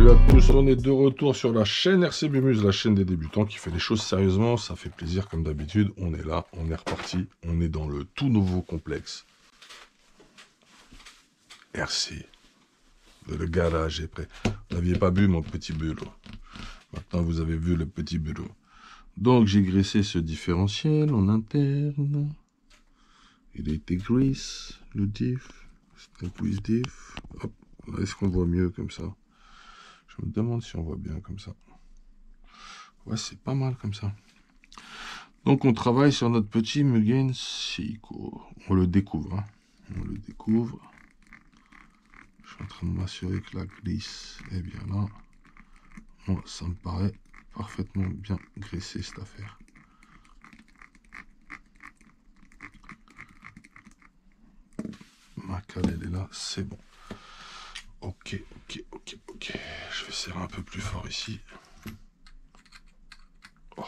Salut à tous, on est de retour sur la chaîne RC Muse, la chaîne des débutants qui fait les choses sérieusement. Ça fait plaisir comme d'habitude. On est là, on est reparti. On est dans le tout nouveau complexe. RC. Le garage est prêt. Vous n'aviez pas vu mon petit bureau. Maintenant, vous avez vu le petit bureau. Donc, j'ai graissé ce différentiel en interne. Il a été le diff. C'est diff. Hop. Est-ce qu'on voit mieux comme ça Me demande si on voit bien comme ça. Ouais, c'est pas mal comme ça. Donc on travaille sur notre petit Mugen Seiko. On le découvre. Hein. On le découvre. Je suis en train de m'assurer que la glisse est bien là. Moi, ça me paraît parfaitement bien graissé cette affaire. Ma cale, est là, c'est bon. Ok, ok, ok, ok. Je vais serrer un peu plus fort ici. Oh.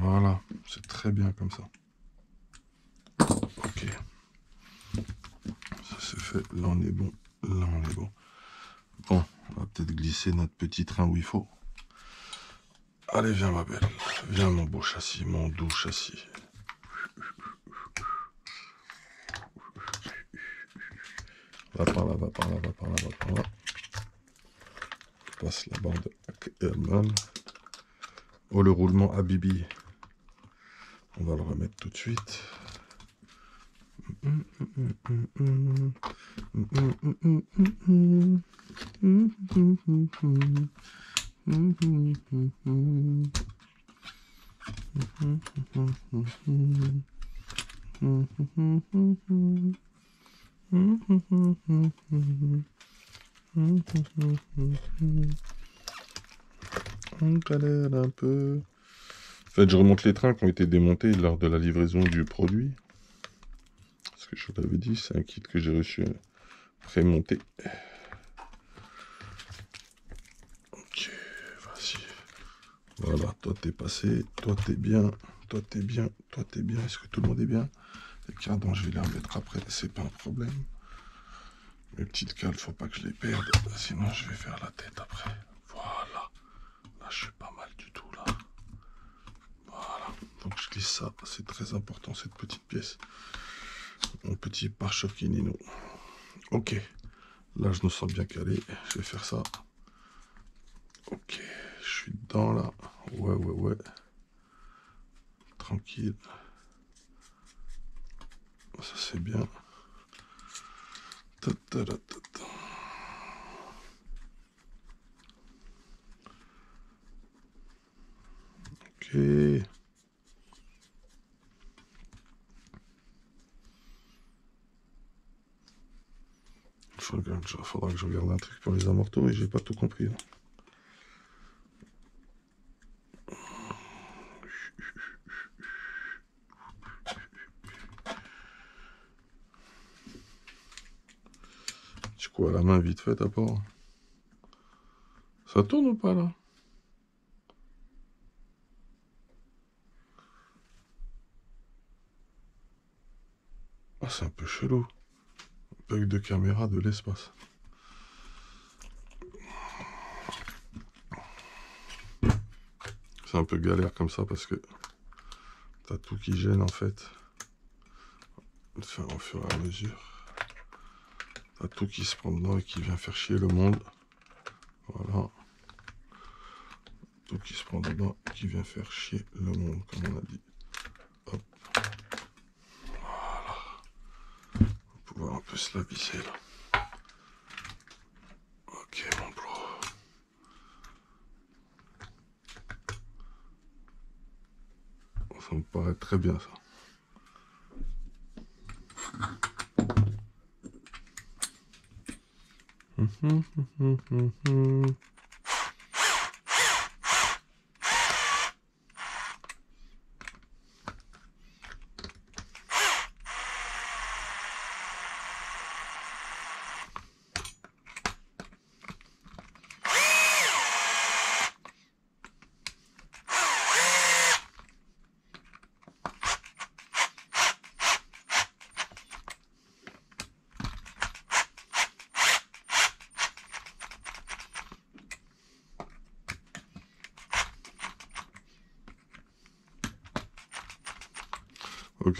Voilà, c'est très bien comme ça. Ok. Ça c'est fait. Là on est bon. Là on est bon. Bon, on va peut-être glisser notre petit train où il faut. Allez, viens ma belle. Viens mon beau châssis, mon doux châssis. Va par là, va par là, va par là, va par là. passe la bande à Oh, le roulement à Bibi. On va le remettre tout de suite. On galère un peu. En fait, je remonte les trains qui ont été démontés lors de la livraison du produit. Ce que je t'avais dit, c'est un kit que j'ai reçu prémonté. Ok, Voilà, toi t'es passé, toi t'es bien, toi t'es bien, toi t'es bien. Est-ce que tout le monde est bien? Les cardans, je vais les remettre après, c'est pas un problème. Mes petites cales, faut pas que je les perde, sinon je vais faire la tête après. Voilà. Là, je suis pas mal du tout, là. Voilà. Donc, je glisse ça. C'est très important, cette petite pièce. Mon petit pare-choc. Ok. Là, je me sens bien calé. Je vais faire ça. Ok. Je suis dedans, là. Ouais, ouais, ouais. Tranquille. Ça, c'est bien. Ta Ok. Il faudra que, je, regarde un truc pour les amortos et j'ai pas tout compris. Là. La main vite fait à part Ça tourne ou pas là? Ah, c'est un peu chelou. Bug de caméra de l'espace. C'est un peu galère comme ça parce que t'as tout qui gêne en fait. Faire au fur et à mesure. Tout qui se prend dedans et qui vient faire chier le monde. Voilà. Tout qui se prend dedans et qui vient faire chier le monde, comme on a dit. Hop. pouvoir un peu se la visser là. Ok mon bro. Ça me paraît très bien ça. Ok,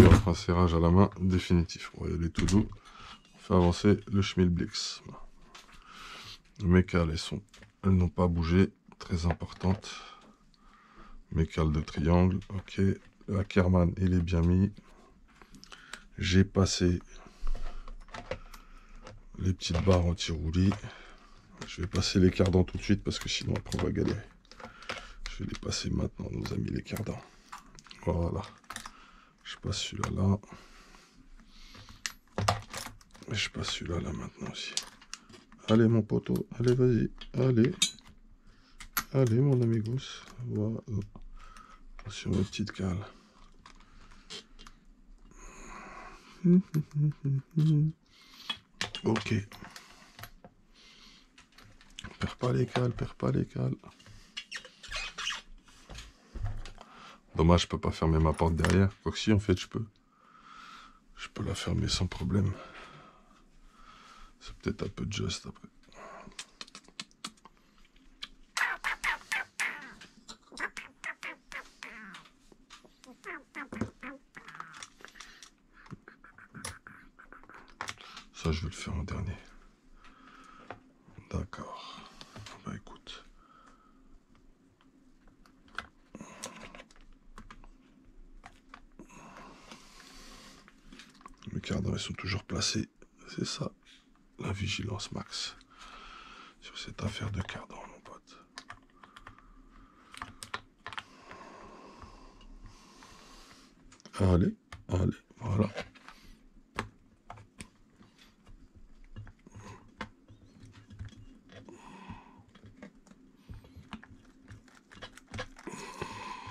un serrage à la main définitif. On va y aller tout doux. On fait avancer le Schmilblix. Mes cales, elles sont, elles n'ont pas bougé. Très importante. Mes cales de triangle. Ok. Le Ackerman, il est bien mis. J'ai passé les petites barres anti-roulis. Je vais passer les cardans tout de suite parce que sinon après on va galérer. Je vais les passer maintenant, on nous a mis les cardans. Voilà. Je passe celui-là là. Et je passe celui-là là maintenant aussi. Allez mon poteau, allez vas-y, allez. Allez mon amigos. Voilà. Attention mes petites cales. Ok. Perds pas les cales, perds pas les cales. Dommage, je peux pas fermer ma porte derrière. Quoi que si, en fait, je peux. Je peux la fermer sans problème. C'est peut-être un peu juste après. Ça, je vais le faire en dernier. D'accord. Bah écoute. Mes cardans, C'est ça, la vigilance max. Sur cette affaire de cardans, mon pote. Allez, allez, voilà.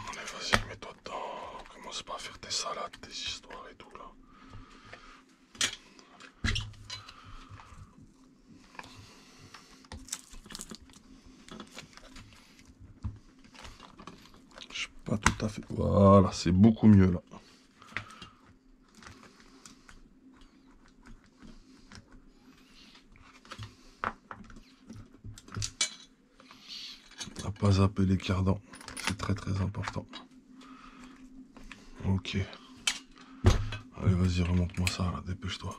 Allez, vas-y, mets-toi dedans. Commence pas à faire tes salades, tes histoires et tout là. Je suis pas tout à fait. Voilà, c'est beaucoup mieux là. Va pas zapper les cardans. C'est très très important. Ok. Allez, vas-y, remonte-moi ça dépêche-toi.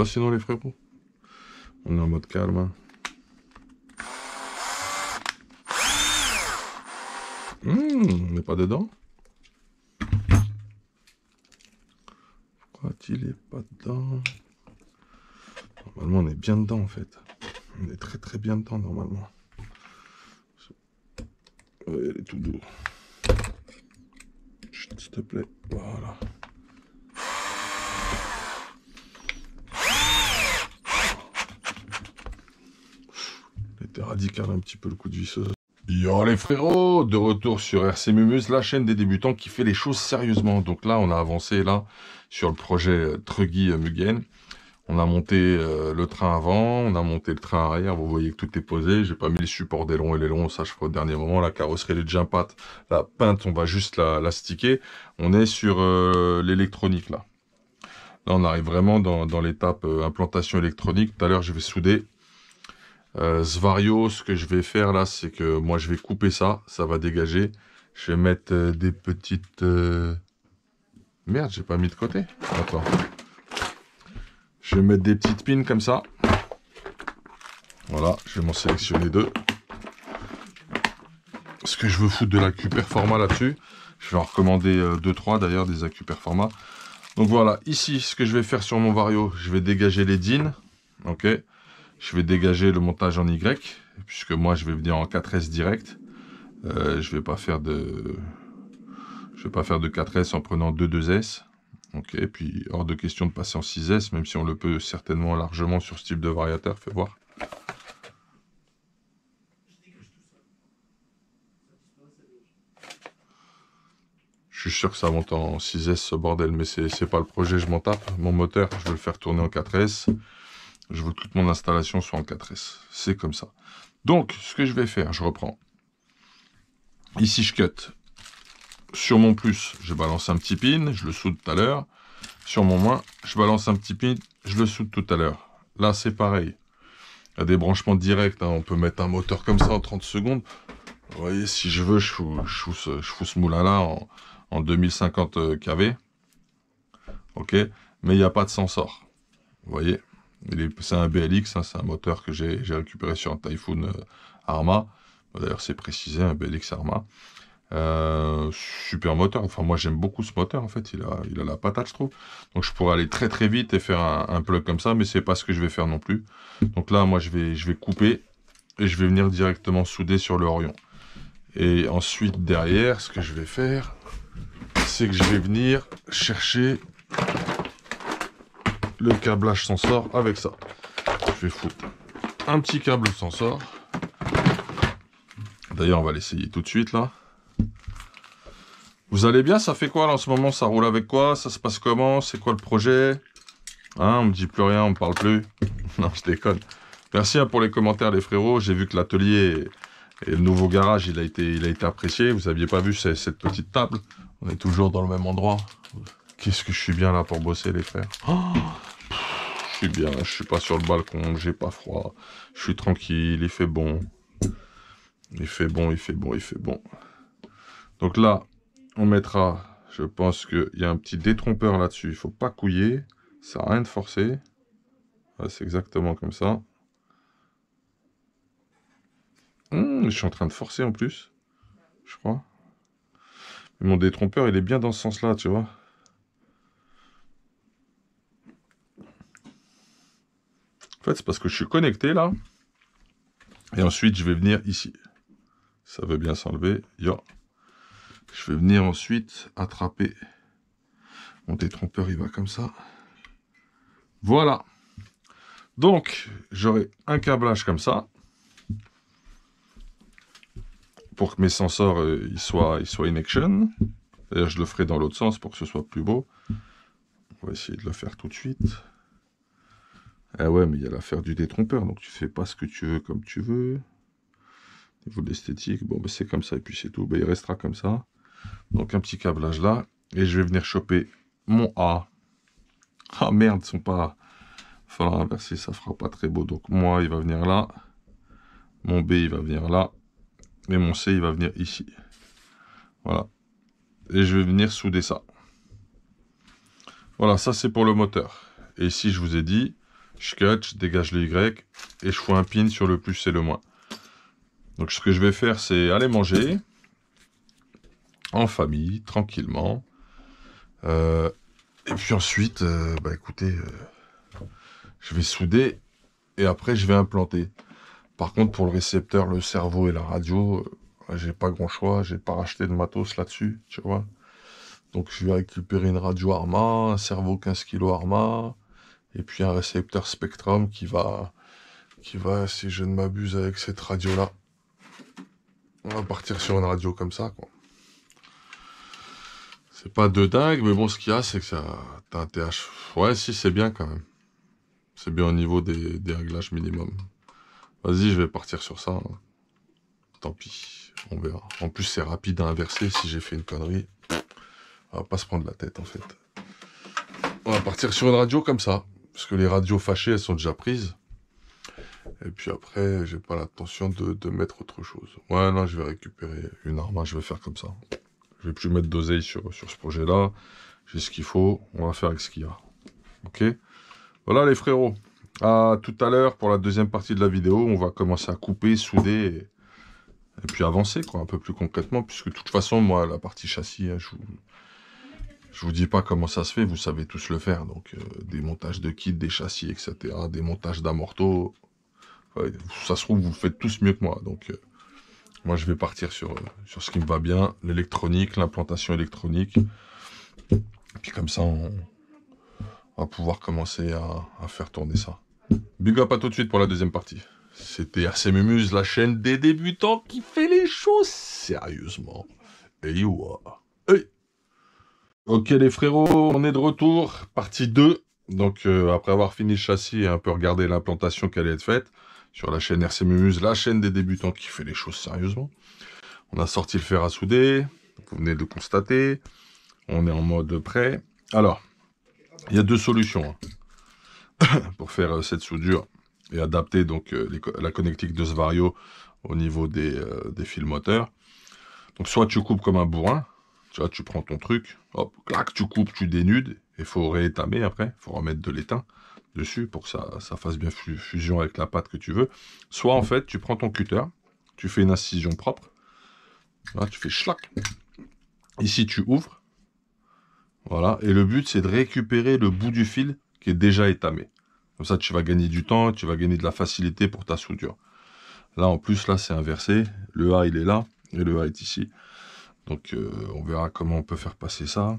Va sinon les frérots On est en mode calme. hein. Hum, on n'est pas dedans Pourquoi il est pas dedans? Normalement on est bien dedans en fait. On est très très bien dedans normalement. Elle est tout doux. S'il te plaît. Voilà. Il était radical un petit peu le coup de visseuse. Yo les frérots, de retour sur RC Mumuse, la chaîne des débutants qui fait les choses sérieusement. Donc là, on a avancé là sur le projet euh, Truggy euh, Mugen. On a monté euh, le train avant, on a monté le train arrière. Vous voyez que tout est posé. J'ai pas mis les supports des longs et les longs, ça je ferai au dernier moment. La carrosserie déjà pâte. La peinte, on va juste la, la sticker. On est sur l'électronique là. Là, on arrive vraiment dans, l'étape implantation électronique. Tout à l'heure, je vais souder. Euh, Svario, ce que je vais faire là, c'est que moi je vais couper ça, ça va dégager. Je vais mettre euh, des petites... euh, Merde, j'ai pas mis de côté. Attends. Je vais mettre des petites pins comme ça. Voilà, je vais m'en sélectionner deux. Parce que je veux foutre de l'accu Performa là-dessus. Je vais en recommander 2-3 d'ailleurs, des accu Performa. Donc voilà, ici, ce que je vais faire sur mon Vario, je vais dégager les DIN. Ok. Je vais dégager le montage en Y, puisque moi je vais venir en 4S direct. Euh, je vais pas faire de, je vais pas faire de 4S en prenant 2 2S. Ok, puis hors de question de passer en 6S, même si on le peut certainement largement sur ce type de variateur. Fais voir. Je suis sûr que ça monte en 6S ce bordel, mais c'est pas le projet, je m'en tape. Mon moteur, je veux le faire tourner en 4S. Je veux que toute mon installation soit en 4S. C'est comme ça. Donc, ce que je vais faire, je reprends. Ici, je cut. Sur mon plus, je balance un petit pin, je le soude tout à l'heure. Sur mon moins, je balance un petit pin, je le soude tout à l'heure. Là, c'est pareil. Il y a des branchements directs. Hein. On peut mettre un moteur comme ça en 30 secondes. Vous voyez, si je veux, je fous, je ce, moulin-là en, en, 2050 euh, kV. Ok Mais il n'y a pas de sensor. Vous voyez? C'est un BLX, hein, c'est un moteur que j'ai récupéré sur un Typhoon euh, Arma. D'ailleurs, c'est précisé, un BLX Arma. Euh, super moteur. Enfin, moi, j'aime beaucoup ce moteur. En fait, il a, il a la patate, je trouve. Donc, je pourrais aller très très vite et faire un, plug comme ça, mais c'est pas ce que je vais faire non plus. Donc là, moi, je vais, je vais couper et je vais venir directement souder sur le Orion. Et ensuite, derrière, ce que je vais faire, c'est que je vais venir chercher le câblage sensor avec ça. Je vais foutre un petit câble sensor. D'ailleurs, on va l'essayer tout de suite là. Vous allez bien? Ça fait quoi là en ce moment? Ça roule avec quoi? Ça se passe comment? C'est quoi le projet? Hein On me dit plus rien, on me parle plus. non, je déconne. Merci hein, pour les commentaires les frérots. J'ai vu que l'atelier et, le nouveau garage, il a été, apprécié. Vous aviez pas vu cette petite table? On est toujours dans le même endroit. Qu'est-ce que je suis bien là pour bosser les frères oh suis bien, je suis pas sur le balcon, j'ai pas froid. Je suis tranquille, il fait bon. Il fait bon, il fait bon, il fait bon. Donc là, on mettra, je pense qu'il y a un petit détrompeur là-dessus. Il faut pas couiller. Ça n'a rien de forcer. c'est exactement comme ça. Hum, je suis en train de forcer en plus. Je crois. Mon détrompeur, il est bien dans ce sens-là, tu vois. En fait, c'est parce que je suis connecté là. Et ensuite, je vais venir ici. Ça veut bien s'enlever. Yo. Je vais venir ensuite attraper mon détrompeur, il va comme ça. Voilà. Donc, j'aurai un câblage comme ça. Pour que mes sensors euh, soient, ils soient in action. D'ailleurs, je le ferai dans l'autre sens pour que ce soit plus beau. On va essayer de le faire tout de suite. Ah ouais, mais il y a l'affaire du détrompeur, donc tu fais pas ce que tu veux comme tu veux. Niveau de l'esthétique, bon, ben c'est comme ça, et puis c'est tout. Ben, il restera comme ça. Donc un petit câblage là. Et je vais venir choper mon A. Ah merde, ils sont pas... Il faudra inverser, ça fera pas très beau. Donc moi, il va venir là. Mon B, il va venir là. Et mon C, il va venir ici. Voilà. Et je vais venir souder ça. Voilà, ça c'est pour le moteur. Et ici, je vous ai dit, je cut, je dégage le Y et je fous un pin sur le plus et le moins. Donc ce que je vais faire, c'est aller manger en famille, tranquillement. Euh, et puis ensuite, euh, bah écoutez, euh, je vais souder et après je vais implanter. Par contre, pour le récepteur, le cerveau et la radio, j'ai pas grand choix, j'ai pas racheté de matos là-dessus, tu. Donc je vais récupérer une radio Arma, un cerveau 15 kg Arma, et puis un récepteur Spectrum qui va, qui va, si je ne m'abuse, avec cette radio-là. On va partir sur une radio comme ça, quoi. C'est pas de dingue, mais bon, ce qu'il y a, c'est que ça, t'as un TH. Ouais, si, c'est bien quand même. C'est bien au niveau des, réglages minimum. Vas-y, je vais partir sur ça. Hein. Tant pis, on verra. En plus, c'est rapide à inverser si j'ai fait une connerie. On va pas se prendre la tête, en fait. On va partir sur une radio comme ça. Parce que les radios fâchées, elles sont déjà prises. Et puis après, j'ai pas l'intention de, mettre autre chose. Ouais, non, je vais récupérer une arme, je vais faire comme ça. Je vais plus mettre d'oseille sur, sur ce projet-là. J'ai ce qu'il faut. On va faire avec ce qu'il y a. Ok? Voilà les frérots. À tout à l'heure pour la deuxième partie de la vidéo. On va commencer à couper, souder et, puis avancer quoi, un peu plus concrètement. Puisque de toute façon, moi, la partie châssis, hein, je vous... Je vous dis pas comment ça se fait, vous savez tous le faire. Donc, euh, des montages de kits, des châssis, etc. Des montages d'amortos. ça se trouve, vous faites tous mieux que moi. Donc, euh, moi, je vais partir sur, sur ce qui me va bien, l'électronique, l'implantation électronique. puis comme ça, on, va pouvoir commencer à, faire tourner ça. Big up à tout de suite pour la deuxième partie. C'était assez Mumuse, la chaîne des débutants qui fait les choses sérieusement. Et hey. Ok les frérots, on est de retour, partie 2. Donc euh, après avoir fini le châssis et un peu regardé l'implantation qui allait être faite, sur la chaîne RC Mumuse, la chaîne des débutants qui fait les choses sérieusement. On a sorti le fer à souder, vous venez de constater. On est en mode prêt. Alors, il y a deux solutions. Hein. pour faire euh, cette soudure et adapter donc euh, la connectique de ce vario au niveau des, des fils moteurs. Donc soit tu coupes comme un bourrin, tu vois, tu prends ton truc, hop, clac, tu coupes, tu dénudes, il faut réétamer après, faut remettre de l'étain dessus pour que ça, ça fasse bien fusion avec la pâte que tu veux. Soit en fait, tu prends ton cutter, tu fais une incision propre, là, tu fais schlac. Ici, tu ouvres, voilà, et le but c'est de récupérer le bout du fil qui est déjà étamé. Comme ça, tu vas gagner du temps, tu vas gagner de la facilité pour ta soudure. Là, en plus, là, c'est inversé. Le A, il est là, et le A est ici. Donc, euh, on verra comment on peut faire passer ça.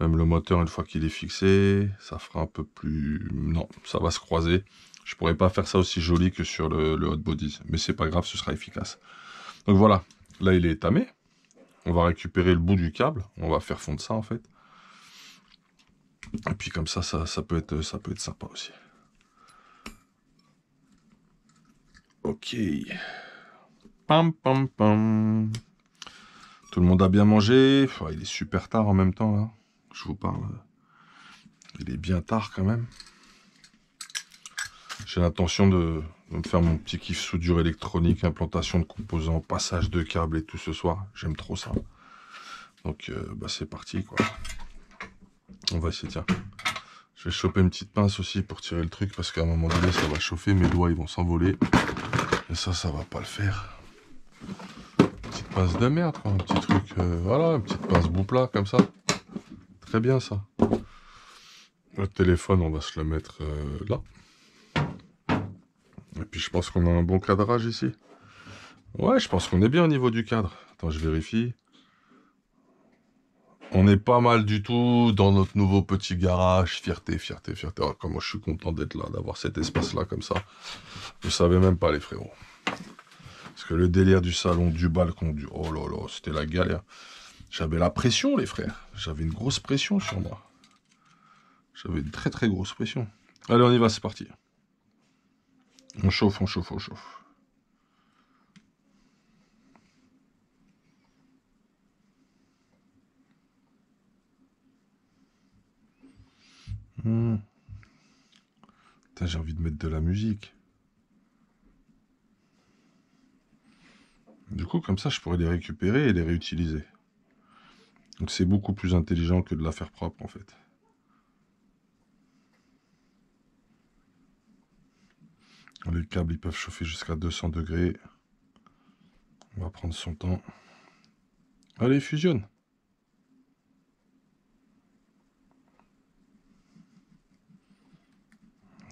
Même le moteur, une fois qu'il est fixé, ça fera un peu plus... Non, ça va se croiser. Je pourrais pas faire ça aussi joli que sur le, hot body. Mais c'est pas grave, ce sera efficace. Donc voilà, là, il est étamé. On va récupérer le bout du câble. On va faire fondre ça, en fait. Et puis comme ça, ça, peut, être, ça peut être sympa aussi. Ok. Pam, pam, pam. Tout le monde a bien mangé. il est super tard en même temps, là. Je vous parle. Il est bien tard quand même. J'ai l'intention de, me faire mon petit kiff soudure électronique, implantation de composants, passage de câbles et tout ce soir. J'aime trop ça. Donc, euh, bah, c'est parti, quoi. On va essayer, tiens. Je vais choper une petite pince aussi pour tirer le truc parce qu'à un moment donné, ça va chauffer. Mes doigts, ils vont s'envoler. Et ça, ça va pas le faire. Pince de merde, quoi. Un petit truc, euh, voilà, une petite pince boupla comme ça. Très bien, ça. Le téléphone, on va se le mettre euh, là. Et puis, je pense qu'on a un bon cadrage ici. Ouais, je pense qu'on est bien au niveau du cadre. Attends, je vérifie. On est pas mal du tout dans notre nouveau petit garage. Fierté, fierté, fierté. Oh, comment je suis content d'être là, d'avoir cet espace-là comme ça. Vous savez même pas, les frérots. Parce que le délire du salon, du balcon, du... Oh là là, c'était la galère. J'avais la pression, les frères. J'avais une grosse pression sur moi. J'avais une très très grosse pression. Allez, on y va, c'est parti. On chauffe, on chauffe, on chauffe. Hmm. J'ai envie de mettre de la musique. Du coup, comme ça, je pourrais les récupérer et les réutiliser. Donc c'est beaucoup plus intelligent que de la faire propre, en fait. Les câbles, ils peuvent chauffer jusqu'à 200 degrés. On va prendre son temps. Allez, fusionne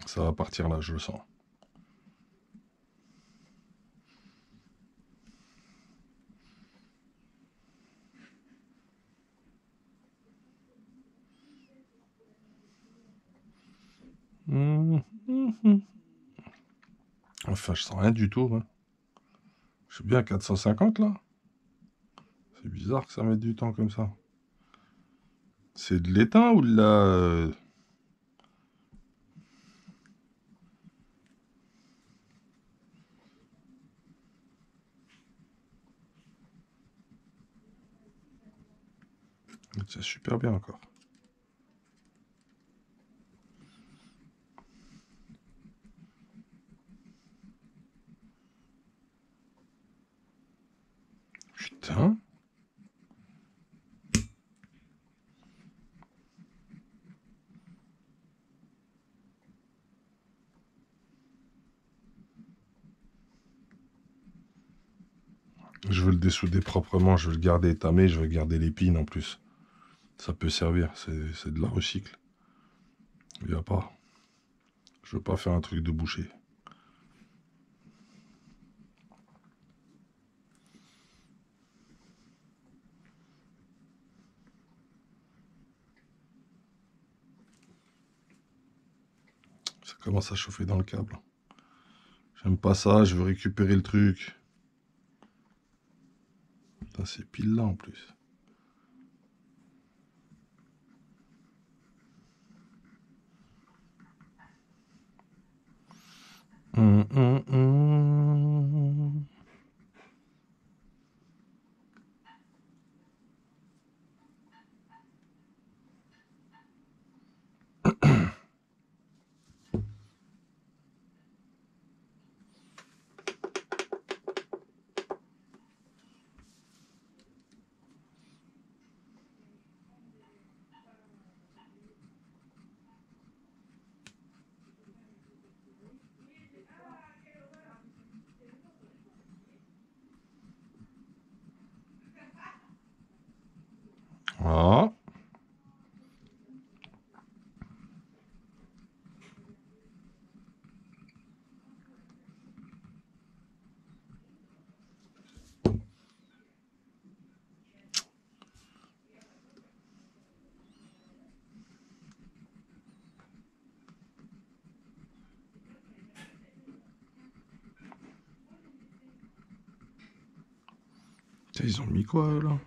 Ça va partir là, je le sens. Enfin, je sens rien du tout. Je suis bien à 450 là. C'est bizarre que ça mette du temps comme ça. C'est de l'étain ou de la... Euh, C'est super bien encore. Putain. Je veux le dessouder proprement, je veux le garder étamé, je veux garder l'épine en plus ça peut servir, c'est de la recycle. Il n'y a pas. Je veux pas faire un truc de boucher. Ça commence à chauffer dans le câble. J'aime pas ça, je veux récupérer le truc. C'est pile là en plus. Hum, hum, Ils ont mis quoi là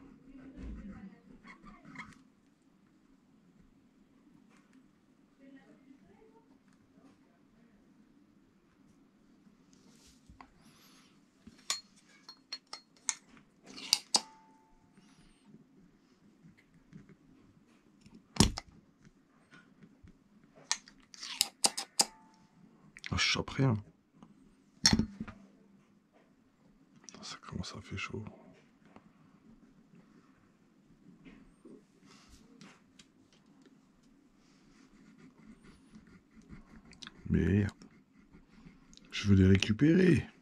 Ah, je chope rien. Ça commence à faire chaud. Merde. Je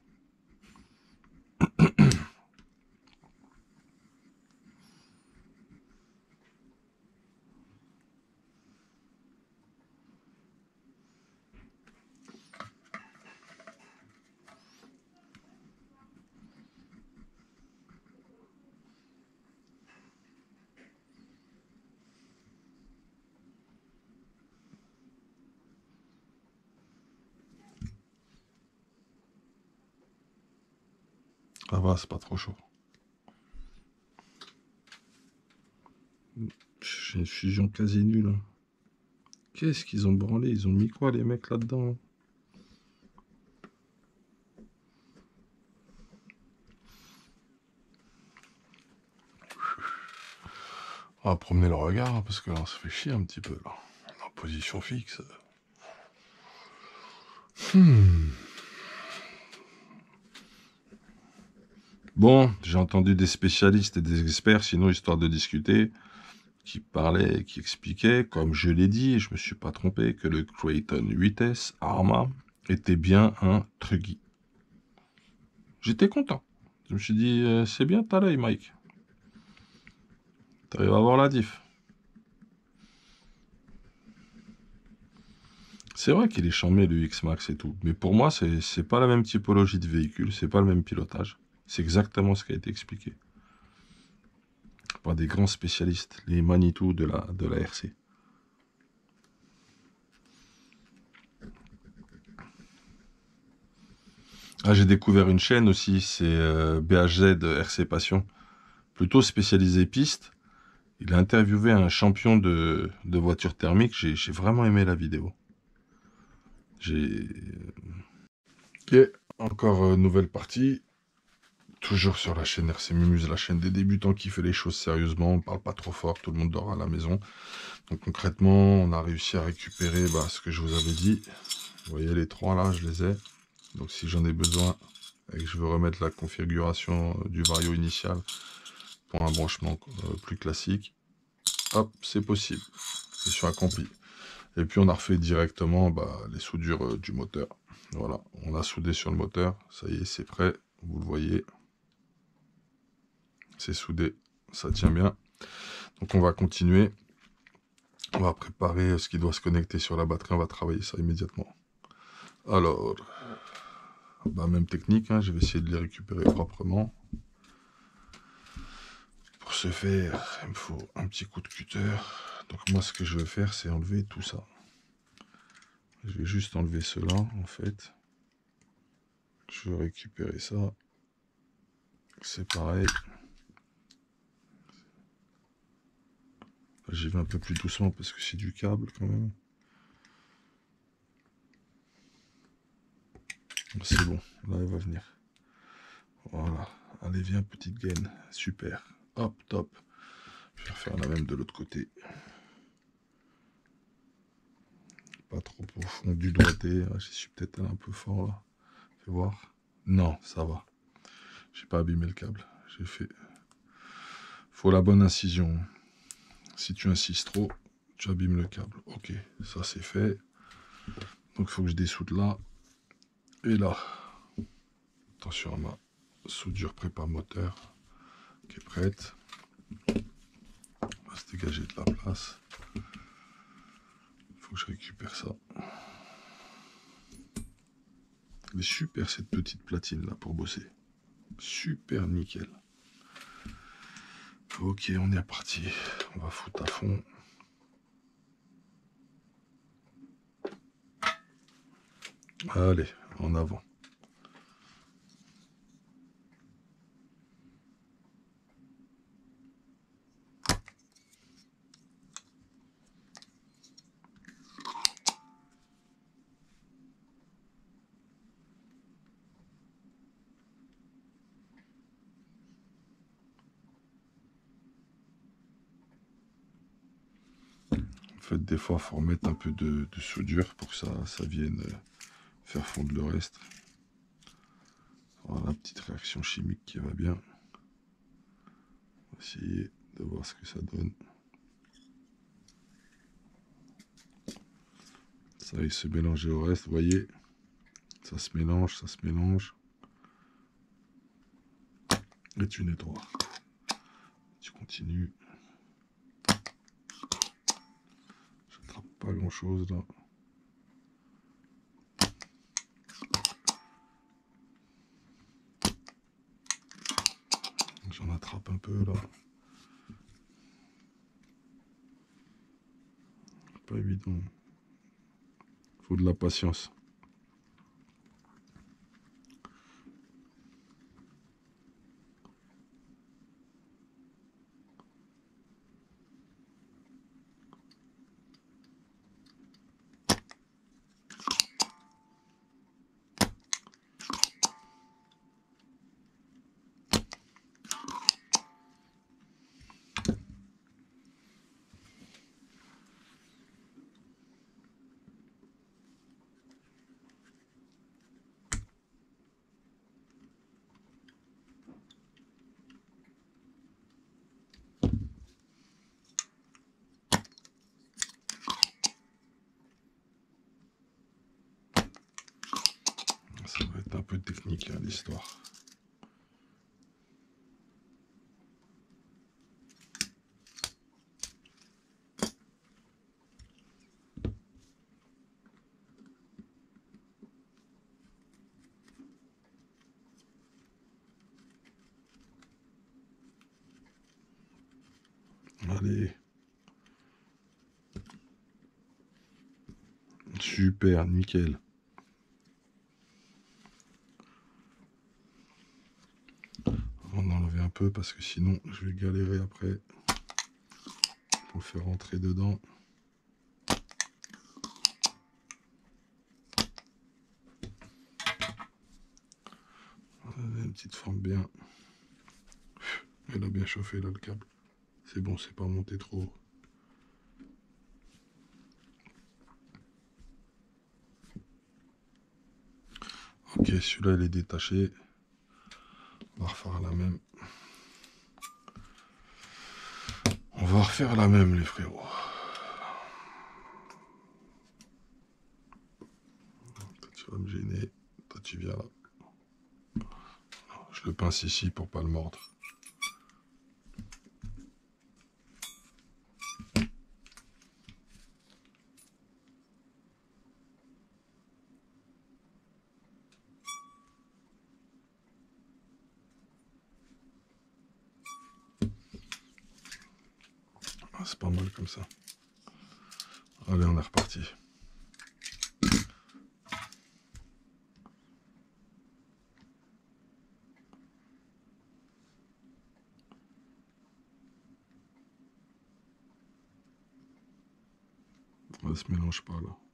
Ça va, c'est pas trop chaud. J'ai une fusion quasi nulle. hein. Qu'est-ce qu'ils ont branlé? Ils ont mis quoi les mecs là-dedans? On va promener le regard hein, parce que là on se fait chier un petit peu là. En position fixe. Hmm. Bon, j'ai entendu des spécialistes et des experts, sinon histoire de discuter, qui parlaient, qui expliquaient, comme je l'ai dit, et je me suis pas trompé, que le Creighton 8S Arma était bien un truggy. J'étais content. Je me suis dit, euh, c'est bien, t'as l'œil, Mike. T'arrives à voir la diff. C'est vrai qu'il est charmé le X-Max et tout, mais pour moi, c'est pas la même typologie de véhicule, c'est pas le même pilotage. C'est exactement ce qui a été expliqué par des grands spécialistes, les Manitou de la, de RC. Ah, j'ai découvert une chaîne aussi, c'est euh, BHZ RC Passion, plutôt spécialisé piste. Il a interviewé un champion de, de voiture thermique, j'ai vraiment aimé la vidéo. J'ai... Ok, encore euh, nouvelle partie. Toujours sur la chaîne RC Mumuse, la chaîne des débutants qui fait les choses sérieusement. On parle pas trop fort, tout le monde dort à la maison. Donc concrètement, on a réussi à récupérer bah, ce que je vous avais dit. Vous voyez les trois là, je les ai. Donc si j'en ai besoin et que je veux remettre la configuration euh, du vario initial pour un branchement euh, plus classique, hop, c'est possible. Mission accomplie. Et puis on a refait directement bah, les soudures euh, du moteur. Voilà, on a soudé sur le moteur. Ça y est, c'est prêt. Vous le voyez. C'est soudé. Ça tient bien. Donc on va continuer. On va préparer ce qui doit se connecter sur la batterie. On va travailler ça immédiatement. Alors, bah, même technique. hein, Je vais essayer de les récupérer proprement. Pour ce faire, il me faut un petit coup de cutter. Donc moi, ce que je vais faire, c'est enlever tout ça. Je vais juste enlever cela, en fait. Je vais récupérer ça. C'est pareil. J'y vais un peu plus doucement parce que c'est du câble quand même. C'est bon, là elle va venir. Voilà. Allez, viens, petite gaine. Super. Hop, top. Je vais refaire la même de l'autre côté. Pas trop profond du doigté. J'y suis peut-être un peu fort là. Fais voir. Non, ça va. J'ai pas abîmé le câble. J'ai fait. Faut la bonne incision. Si tu insistes trop, tu abîmes le câble. Ok, ça c'est fait. Donc il faut que je dessoude là et là. Attention à ma soudure prépa moteur qui est prête. On va se dégager de la place. Il faut que je récupère ça. Elle est super cette petite platine là pour bosser. Super nickel. Ok, on est parti. On va foutre à fond. Allez, en avant. Des fois, il faut remettre un peu de, soudure pour que ça, ça vienne euh, faire fondre le reste. Voilà, petite réaction chimique qui va bien. On essayer de voir ce que ça donne. Ça va se mélanger au reste, voyez Ça se mélange, ça se mélange. Et tu nettoies. Tu continues. Grand chose là. J'en attrape un peu là. Pas évident. Faut de la patience. Ça va être un peu technique hein, l'histoire. Super, nickel. On va enlever un peu parce que sinon je vais galérer après pour faire rentrer dedans. Une petite forme bien. Elle a bien chauffé là le câble. C'est bon, c'est pas monté trop. Ok, celui-là il est détaché. On va refaire la même. On va refaire la même les frérots. Tu vas me gêner. Toi tu viens là. Je le pince ici pour pas le mordre. C'est pas mal comme ça. Allez, on est reparti. Ça se mélange pas là.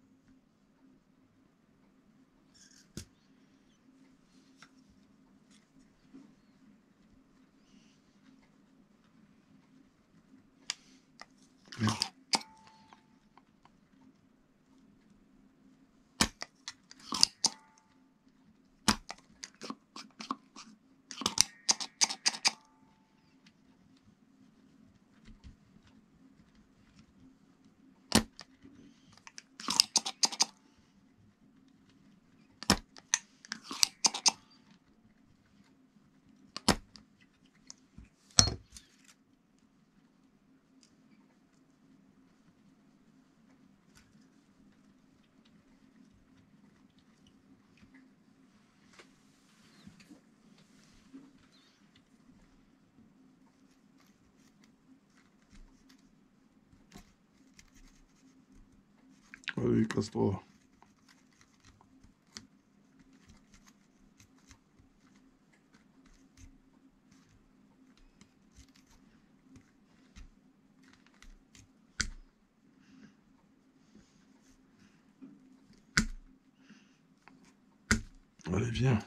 Allez, casse-toi. Allez, viens.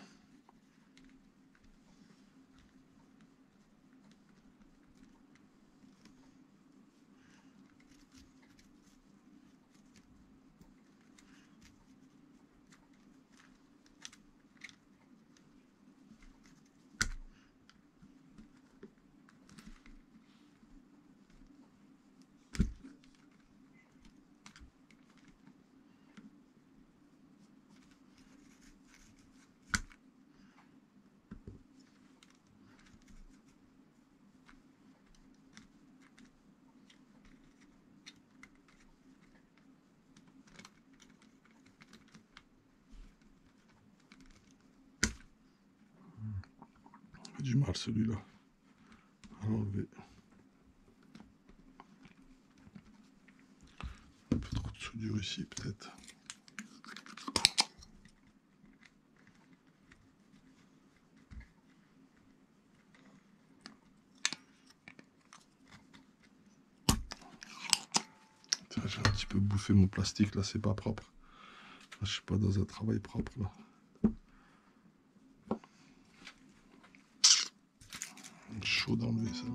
Du mal celui-là. À l'enlever. Un peu trop de soudure ici peut-être. J'ai un petit peu bouffé mon plastique là, c'est pas propre. je suis pas dans un travail propre là. D'enlever ça.